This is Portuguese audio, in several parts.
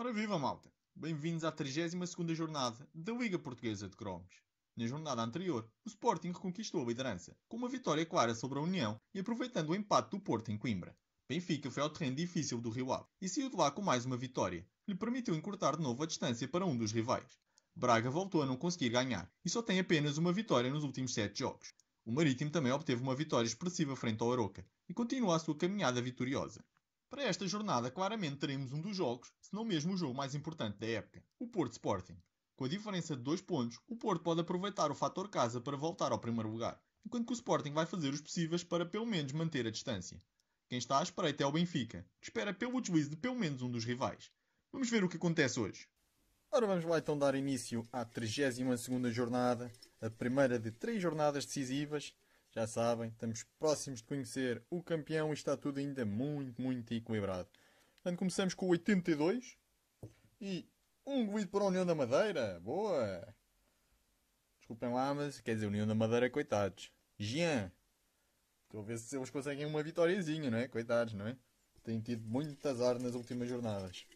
Ora viva malta! Bem-vindos à 32ª jornada da Liga Portuguesa de Cromos. Na jornada anterior, o Sporting reconquistou a liderança, com uma vitória clara sobre a União e aproveitando o empate do Porto em Coimbra. Benfica foi ao terreno difícil do Rio Ave e saiu de lá com mais uma vitória, que lhe permitiu encurtar de novo a distância para um dos rivais. Braga voltou a não conseguir ganhar e só tem apenas uma vitória nos últimos 7 jogos. O Marítimo também obteve uma vitória expressiva frente ao Aroca e continua a sua caminhada vitoriosa. Para esta jornada, claramente teremos um dos jogos, se não mesmo o jogo mais importante da época, o Porto Sporting. Com a diferença de 2 pontos, o Porto pode aproveitar o fator casa para voltar ao primeiro lugar, enquanto que o Sporting vai fazer os possíveis para pelo menos manter a distância. Quem está à espreita é o Benfica, que espera pelo deslize de pelo menos um dos rivais. Vamos ver o que acontece hoje. Ora, vamos lá então dar início à 32ª jornada, a primeira de três jornadas decisivas. Já sabem, estamos próximos de conhecer o campeão e está tudo ainda muito, muito equilibrado. Portanto, começamos com o 82 e um golido para a União da Madeira. Boa! Desculpem lá, mas quer dizer, União da Madeira, coitados. Jean! Estou a ver se eles conseguem uma vitóriazinha, não é? Coitados, não é? Têm tido muito azar nas últimas jornadas.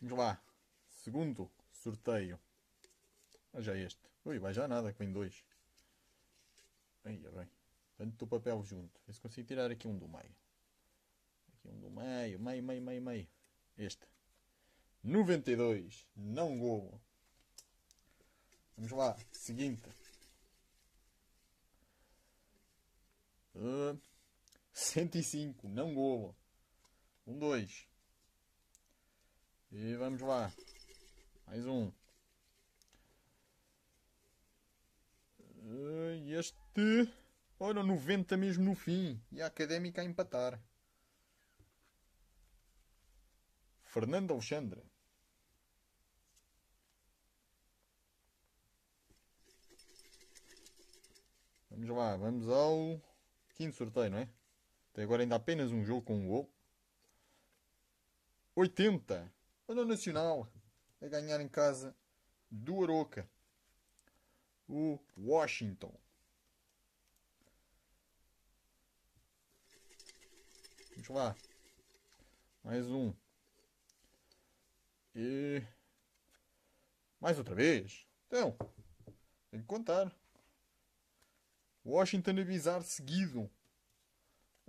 Vamos lá. Segundo sorteio. Ah, já este. Ui, vai já nada, que vem dois. Aí, bem. Tanto papel junto. Vê se consigo tirar aqui um do meio. Aqui um do meio. Meio, meio, meio, meio. Este. 92. Não golo. Vamos lá. Seguinte. Uh, 105. Não golo. Um, dois. E vamos lá. Mais um. Este. Olha, 90 mesmo no fim. E a académica a empatar. Fernando Alexandre. Vamos lá, vamos ao quinto sorteio, não é? Até agora ainda apenas um jogo com um gol. 80. Olha o Nacional a ganhar em casa do Aroca. O Washington. Vamos lá. Mais um. E. Mais outra vez. Então. Tem que contar. Washington avisar seguido.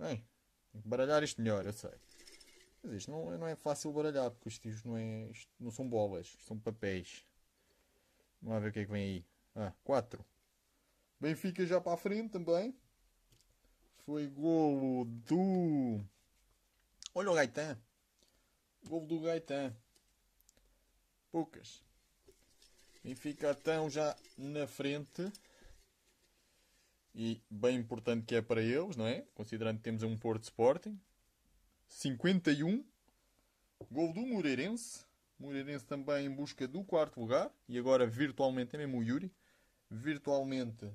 Bem, tem que baralhar isto melhor, eu sei. Mas isto não, não é fácil baralhar, porque isto, não, é, não são bolas, são papéis. Vamos lá ver o que é que vem aí. Ah, 4. Benfica já para a frente também. Foi golo do. Olha o Gaetan. Golo do Gaetan. Poucas. Benfica então já na frente. E bem importante que é para eles, não é? Considerando que temos um Porto Sporting. 51. Gol do Moreirense. Moreirense também em busca do quarto lugar. E agora virtualmente é mesmo o Yuri. Virtualmente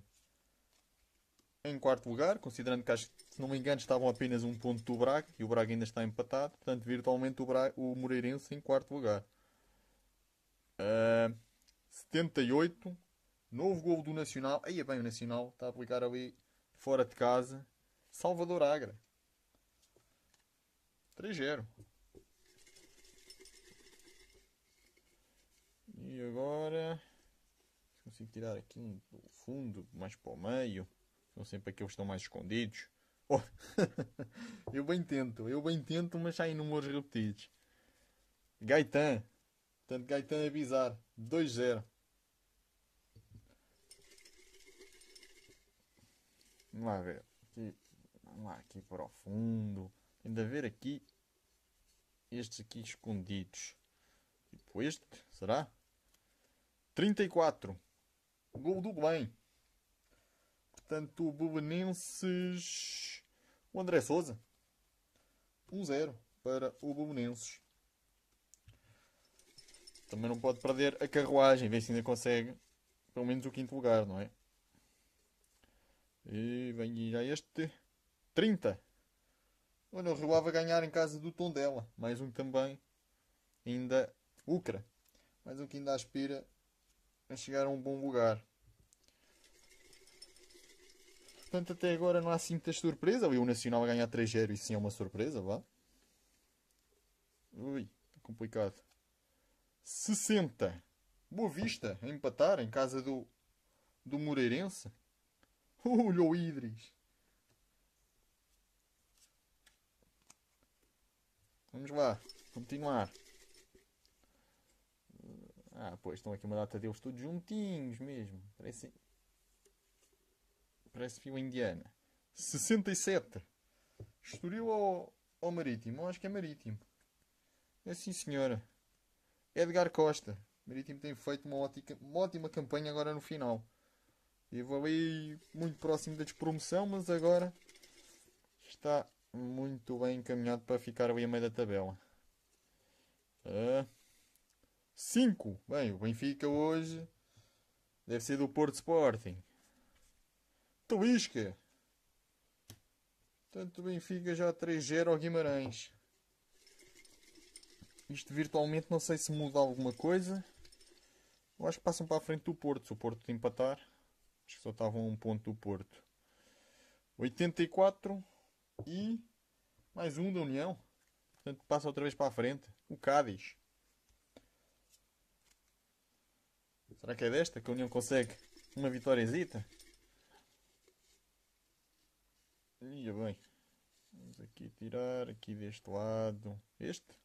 em quarto lugar. Considerando que, acho, se não me engano, estavam apenas um ponto do Braga. E o Braga ainda está empatado. Portanto, virtualmente o, Braga, o Moreirense em quarto lugar. Uh, 78. Novo gol do Nacional. Aí é bem, o Nacional está a aplicar ali fora de casa. Salvador Agra. 3-0. E agora. Se consigo tirar aqui um do fundo, mais para o meio. São sempre aqueles que estão mais escondidos. Oh. eu bem tento, eu bem tento, mas saem números repetidos. Gaetan. Portanto, Gaetan avisar. 2-0. Vamos lá ver. Aqui, vamos lá aqui para o fundo. Tem de haver aqui estes aqui escondidos. Tipo este, será? 34. Gol do bem. Portanto, o Belenenses. O André Souza. 1-0 para o Belenenses. Também não pode perder a carruagem. Ver se ainda consegue pelo menos o quinto lugar, não é? E vem já este. 30. Olha, o Rio Ave a ganhar em casa do Tondela. Mais um também. Ainda Ucra. Mais um que ainda aspira a chegar a um bom lugar. Portanto, até agora não há assim muita surpresa. Ali o Nacional a ganhar 3-0 e sim é uma surpresa, vá. Ui, é complicado. 60. Boa Vista a empatar em casa do, do Moreirense. Olha o Idris. Vamos lá, continuar. Ah, pois estão aqui uma data deles todos juntinhos mesmo. Parece. Parece fio indiana. 67. Estoril ao, ao Marítimo? Acho que é Marítimo. É sim, senhora. Edgar Costa. Marítimo tem feito uma ótima, uma ótima campanha agora no final. Esteve ali muito próximo da despromoção, mas agora está muito bem encaminhado para ficar ali a meio da tabela. 5. Uh, bem, o Benfica hoje deve ser do Porto Sporting. Talisca. Portanto, o Benfica já 3-0 ao Guimarães. Isto virtualmente não sei se muda alguma coisa. Eu acho que passam para a frente do Porto. Se o Porto empatar, acho que só estavam a um ponto do Porto. 84 e mais um da União. Portanto, passa outra vez para a frente. O Cádiz. Será que é desta que a União consegue uma vitóriazita? Ia bem. Vamos aqui tirar aqui deste lado. Este.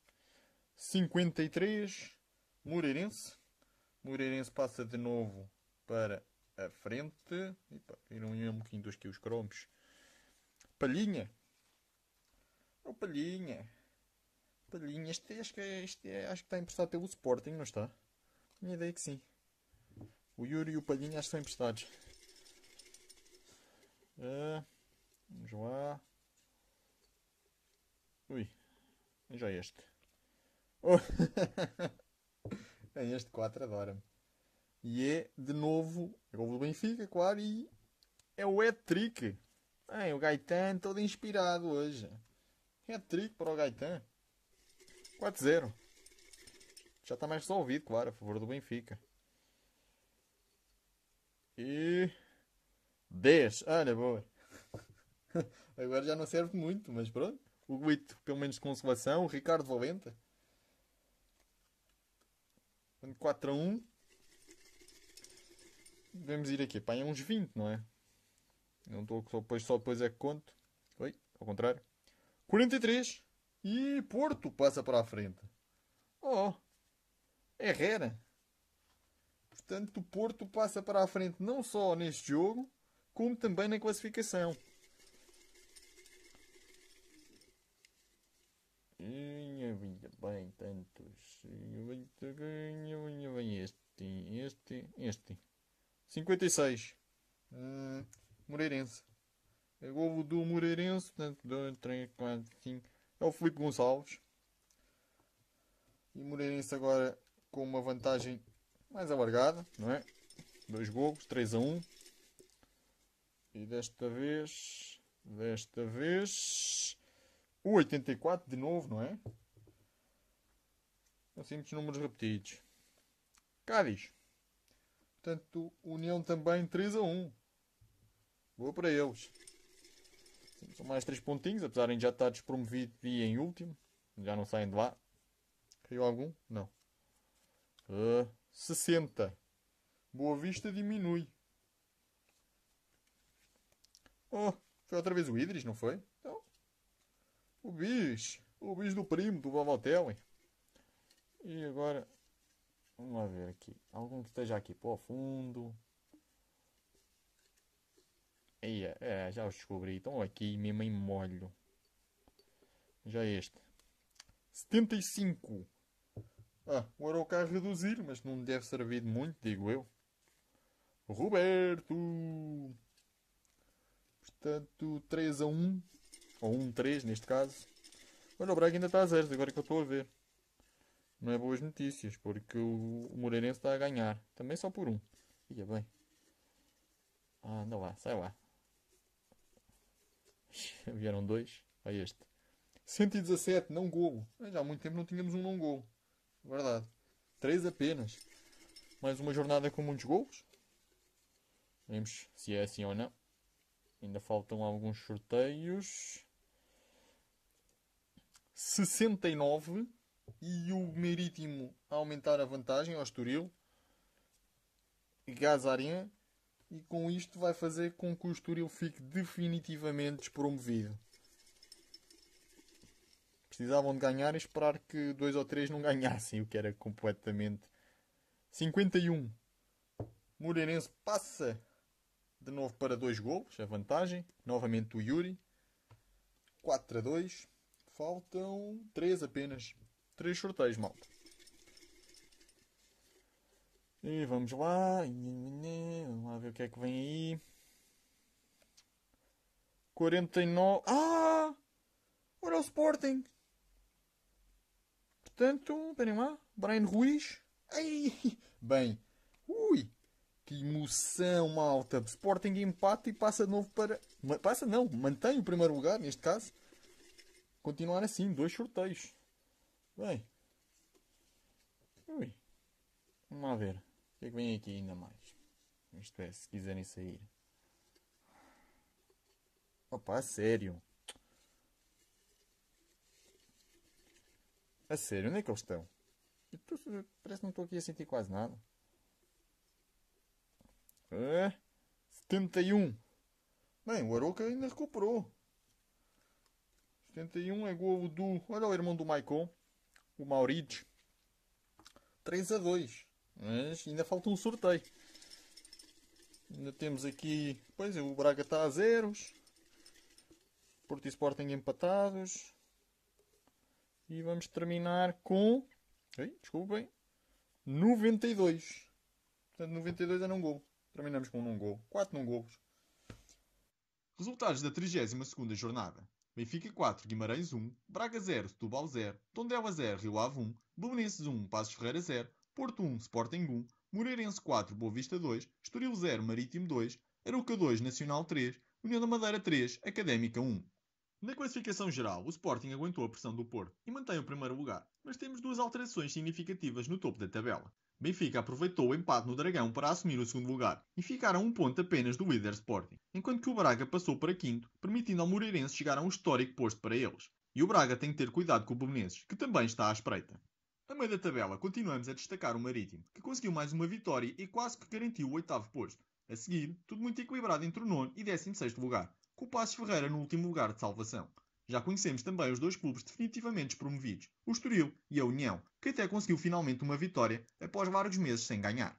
53. Moreirense. Moreirense passa de novo para a frente. Epa, viram um pouquinho dos que os cromos. Palhinha. É o Palhinha. Palhinha. Este, este, este, é, acho que está emprestado pelo Sporting, não está? Minha ideia é que sim. O Yuri e o Palhinha acho que estão emprestados. Uh, vamos lá. Ui. Já este. Oh. é este 4, adora-me. E é de novo gol do Benfica, claro, e é o hat-trick. o Gaetan todo inspirado hoje. Hat-trick para o Gaetan. 4-0. Já está mais resolvido, claro, a favor do Benfica. E 10. Olha, boa. Agora já não serve muito, mas pronto. O Guito, pelo menos de consolação. O Ricardo Valenta. 4 a 1. Devemos ir aqui. Pá, é uns 20, não é? Não estou só depois, só depois é que conto. Oi, ao contrário. 43. E Porto passa para a frente. Oh, é Herrera. Portanto, o Porto passa para a frente não só neste jogo, como também na classificação. Este, este. 56. Hum, Moreirense. É gol do Moreirense. Portanto, 2, 3, 4, 5. É o Felipe Gonçalves. E Moreirense agora com uma vantagem mais alargada, não é? Dois gols, 3 a 1. E desta vez, desta vez, o 84 de novo, não é? Assim muitos números repetidos. Cádiz. Portanto, União também 3 a 1. Boa para eles. São mais 3 pontinhos, apesar de já estar despromovido e em último. Já não saem de lá. Caiu algum? Não. Uh, 60. Boa Vista diminui. Oh, foi outra vez o Idris, não foi? Então, o bis. O bis do primo do Bavotel. E agora, vamos lá ver aqui. Algum que esteja aqui o fundo. Aí, é, já os descobri. Estão aqui mesmo em molho. Já este. 75. Ah, o Arauca a reduzir, mas não deve servir de muito, digo eu. Roberto! Portanto, 3 a 1. Ou 1 a 3 neste caso. Olha, o Braga ainda está a 0, agora que eu estou a ver. Não é boas notícias, porque o Moreirense está a ganhar. Também só por um. Ia bem. Ah, anda lá, sai lá. Vieram dois. Olha este. 117, não golo. Já há muito tempo não tínhamos um não golo. Verdade. Três apenas. Mais uma jornada com muitos gols. Vemos se é assim ou não. Ainda faltam alguns sorteios. 69. E o Marítimo a aumentar a vantagem ao Estoril. Gazarien. E com isto vai fazer com que o Estoril fique definitivamente despromovido. Precisavam de ganhar e esperar que dois ou três não ganhassem, o que era completamente 51. Moreirense passa de novo para dois golos, a vantagem. Novamente o Yuri. 4 a 2. Faltam 3 apenas. 3 sorteios, malta. E vamos lá. Vamos lá ver o que é que vem aí. 49. Ah! Olha o Sporting. Portanto, esperem lá. Brian Ruiz. Ai! Bem. Ui! Que emoção, malta. Sporting empate e passa de novo para. Passa não, mantém o primeiro lugar neste caso. Continuar assim, dois sorteios. Bem. Ui. Vamos lá ver. O que é que vem aqui ainda mais? Isto é, se quiserem sair. Opa, a sério. A sério, onde é que eles estão? Tô, parece que não estou aqui a sentir quase nada. É, 71. Bem, o Aroca ainda recuperou. 71 é gol do. Olha o irmão do Maicon, o Maurits. 3 a 2. Mas ainda falta um sorteio. Ainda temos aqui. Pois é, o Braga está a zeros. Porto e Sporting empatados. E vamos terminar com. Ei, desculpem. 92. Portanto, 92 era um gol. Terminamos com um gol. 4 não gols. Resultados da 32ª jornada. Benfica 4, Guimarães 1, Braga 0, Setúbal 0, Tondela 0, Rio Ave 1, Belenenses 1, Passos Ferreira 0, Porto 1, Sporting 1, Moreirense 4, Boa Vista 2, Estoril 0, Marítimo 2, Aruca 2, Nacional 3, União da Madeira 3, Académica 1. Na classificação geral, o Sporting aguentou a pressão do Porto e mantém o primeiro lugar, mas temos duas alterações significativas no topo da tabela. Benfica aproveitou o empate no Dragão para assumir o segundo lugar e ficar a um ponto apenas do líder Sporting, enquanto que o Braga passou para quinto, permitindo ao Moreirense chegar a um histórico posto para eles. E o Braga tem que ter cuidado com o Belenenses, que também está à espreita. A meio da tabela, continuamos a destacar o Marítimo, que conseguiu mais uma vitória e quase que garantiu o oitavo posto. A seguir, tudo muito equilibrado entre o nono e 16 lugar, com o Passos Ferreira no último lugar de salvação. Já conhecemos também os dois clubes definitivamente despromovidos, o Estoril e a União, que até conseguiu finalmente uma vitória após vários meses sem ganhar.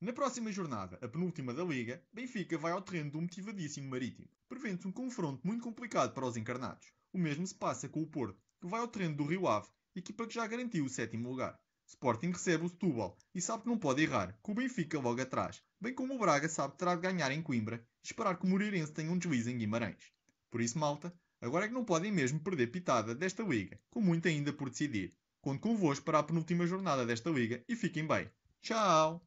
Na próxima jornada, a penúltima da Liga, Benfica vai ao terreno do motivadíssimo Marítimo, prevendo-se um confronto muito complicado para os encarnados. O mesmo se passa com o Porto, que vai ao terreno do Rio Ave, equipa que já garantiu o sétimo lugar. Sporting recebe o Setúbal e sabe que não pode errar, com o Benfica logo atrás, bem como o Braga sabe que terá de ganhar em Coimbra e esperar que o Moreirense tenha um deslize em Guimarães. Por isso, malta, Agora é que não podem mesmo perder pitada desta liga, com muito ainda por decidir. Conto convosco para a penúltima jornada desta liga e fiquem bem. Tchau!